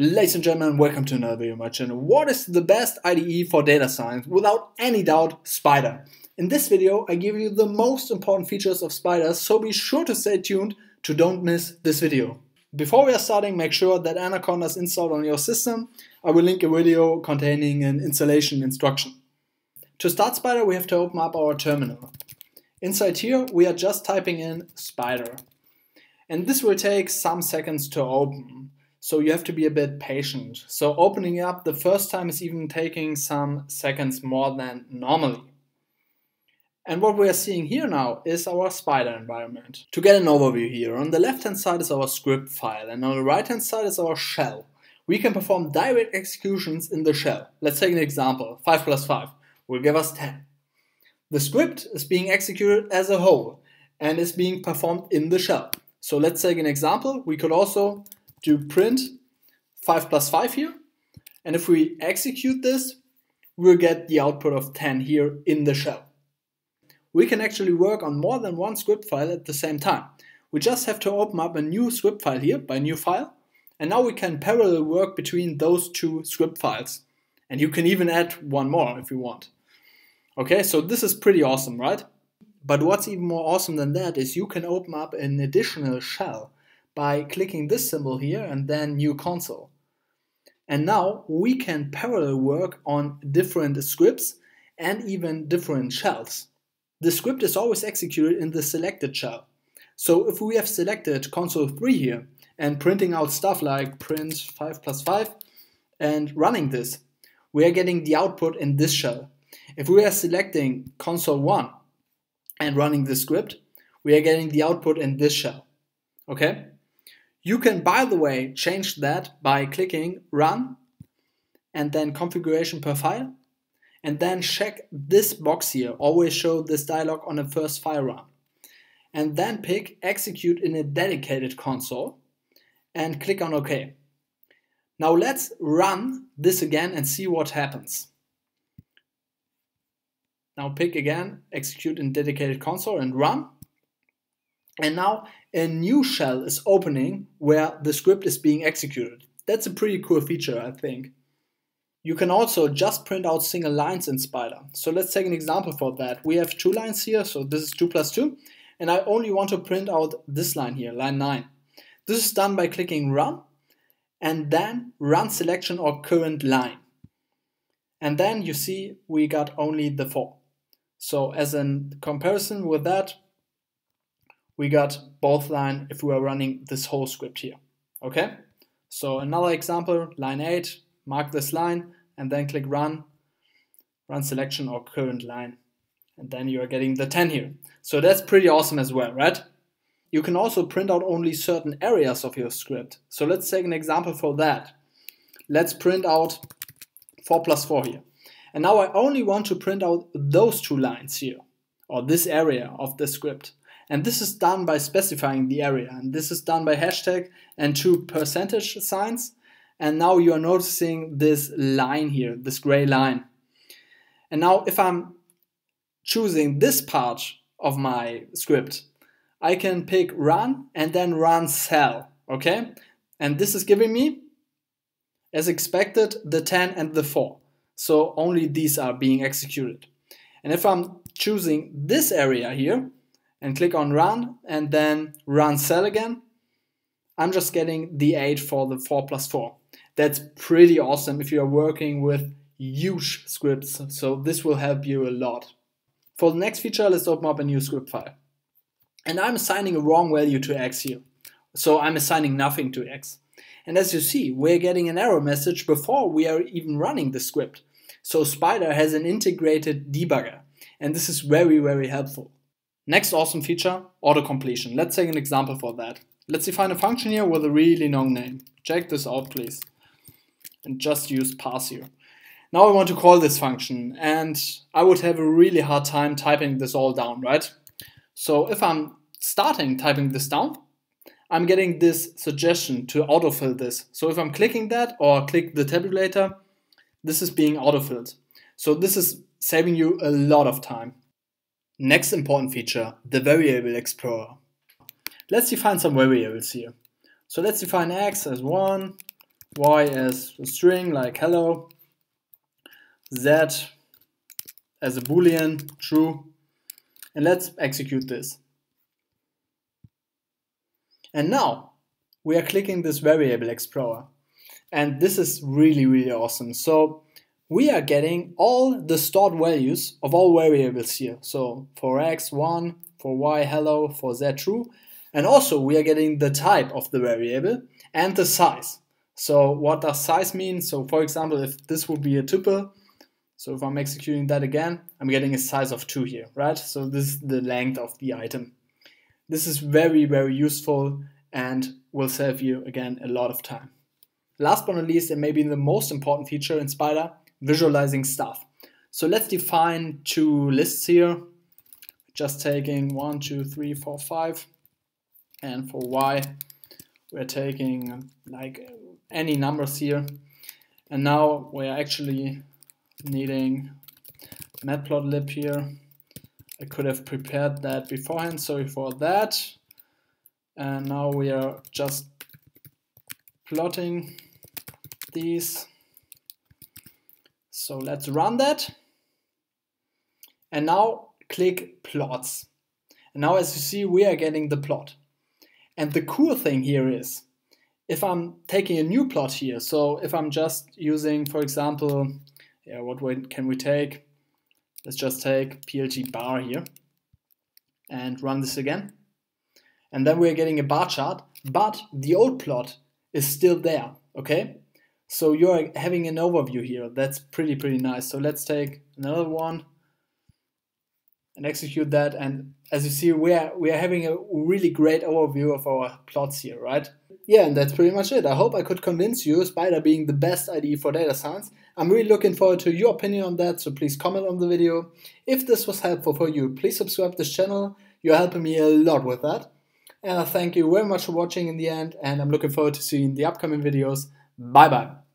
Ladies and gentlemen, welcome to another video on my channel. What is the best IDE for data science? Without any doubt, Spyder. In this video, I give you the most important features of Spyder, so be sure to stay tuned to don't miss this video. Before we are starting, make sure that Anaconda is installed on your system. I will link a video containing an installation instruction. To start Spyder, we have to open up our terminal. Inside here, we are just typing in Spyder. And this will take some seconds to open. So you have to be a bit patient. So opening up the first time is even taking some seconds more than normally. And what we are seeing here now is our Spyder environment. To get an overview here, on the left hand side is our script file and on the right hand side is our shell. We can perform direct executions in the shell. Let's take an example, 5 plus 5 will give us 10. The script is being executed as a whole and is being performed in the shell. So let's take an example. We could also do print 5 plus 5 here. And if we execute this, we'll get the output of 10 here in the shell. We can actually work on more than one script file at the same time. We just have to open up a new script file here by new file. And now we can parallel work between those two script files. And you can even add one more if you want. Okay, so this is pretty awesome, right? But what's even more awesome than that is you can open up an additional shell by clicking this symbol here and then new console. And now we can parallel work on different scripts and even different shells. The script is always executed in the selected shell. So if we have selected console 3 here and printing out stuff like print 5 plus 5 and running this, we are getting the output in this shell. If we are selecting console 1 and running the script, we are getting the output in this shell. Okay? You can, by the way, change that by clicking Run and then Configuration per file and then check this box here, always show this dialog on the first file run. And then pick Execute in a dedicated console and click on OK. Now let's run this again and see what happens. Now pick again, Execute in dedicated console and run. And now a new shell is opening where the script is being executed. That's a pretty cool feature, I think. You can also just print out single lines in Spyder. So let's take an example for that. We have two lines here, so this is 2 plus 2, and I only want to print out this line here, line 9. This is done by clicking Run, and then Run Selection or Current Line. And then you see we got only the 4. So as a comparison with that, we got both line if we are running this whole script here. Okay? So another example, line 8, mark this line and then click run, run selection or current line. And then you are getting the 10 here. So that's pretty awesome as well, right? You can also print out only certain areas of your script. So let's take an example for that. Let's print out 4 plus 4 here. And now I only want to print out those two lines here, or this area of the script. And this is done by specifying the area. And this is done by hashtag and two percentage signs. And now you are noticing this line here, this gray line. And now if I'm choosing this part of my script, I can pick run and then run cell, okay? And this is giving me, as expected, the 10 and the 4. So only these are being executed. And if I'm choosing this area here, and click on run and then run cell again, I'm just getting the 8 for the 4 plus 4. That's pretty awesome if you are working with huge scripts, so this will help you a lot. For the next feature, let's open up a new script file. And I'm assigning a wrong value to x here. So I'm assigning nothing to x. And as you see, we're getting an error message before we are even running the script. So Spyder has an integrated debugger. And this is very, very helpful. Next awesome feature, auto-completion. Let's take an example for that. Let's define a function here with a really long name. Check this out, please. And just use parse here. Now I want to call this function, and I would have a really hard time typing this all down, right? So if I'm starting typing this down, I'm getting this suggestion to autofill this. So if I'm clicking that or click the tabulator, this is being autofilled. So this is saving you a lot of time. Next important feature, the variable explorer. Let's define some variables here. So let's define x as 1, y as a string like hello, z as a boolean, true, and let's execute this. And now we are clicking this variable explorer. And this is really, really awesome. So we are getting all the stored values of all variables here. So for x, 1, for y, hello, for z, true. And also we are getting the type of the variable and the size. So what does size mean? So for example, if this would be a tuple, so if I'm executing that again, I'm getting a size of 2 here, right? So this is the length of the item. This is very, very useful and will save you, again, a lot of time. Last but not least, and maybe the most important feature in Spyder, visualizing stuff. So let's define two lists here, just taking one, two, three, four, five, and for y, we're taking like any numbers here. And now we're actually needing matplotlib here. I could have prepared that beforehand, sorry for that. And now we are just plotting these. So let's run that. And now click plots. And now as you see, we are getting the plot. And the cool thing here is, if I'm taking a new plot here, so if I'm just using, for example, yeah, what can we take? Let's just take PLT bar here and run this again. And then we're getting a bar chart, but the old plot is still there, okay? So you're having an overview here. That's pretty, pretty nice. So let's take another one and execute that. And as you see, we are, we are having a really great overview of our plots here, right? Yeah, and that's pretty much it. I hope I could convince you Spyder being the best IDE for data science. I'm really looking forward to your opinion on that, so please comment on the video. If this was helpful for you, please subscribe this channel. You're helping me a lot with that. And I thank you very much for watching in the end, and I'm looking forward to seeing the upcoming videos. Bye bye.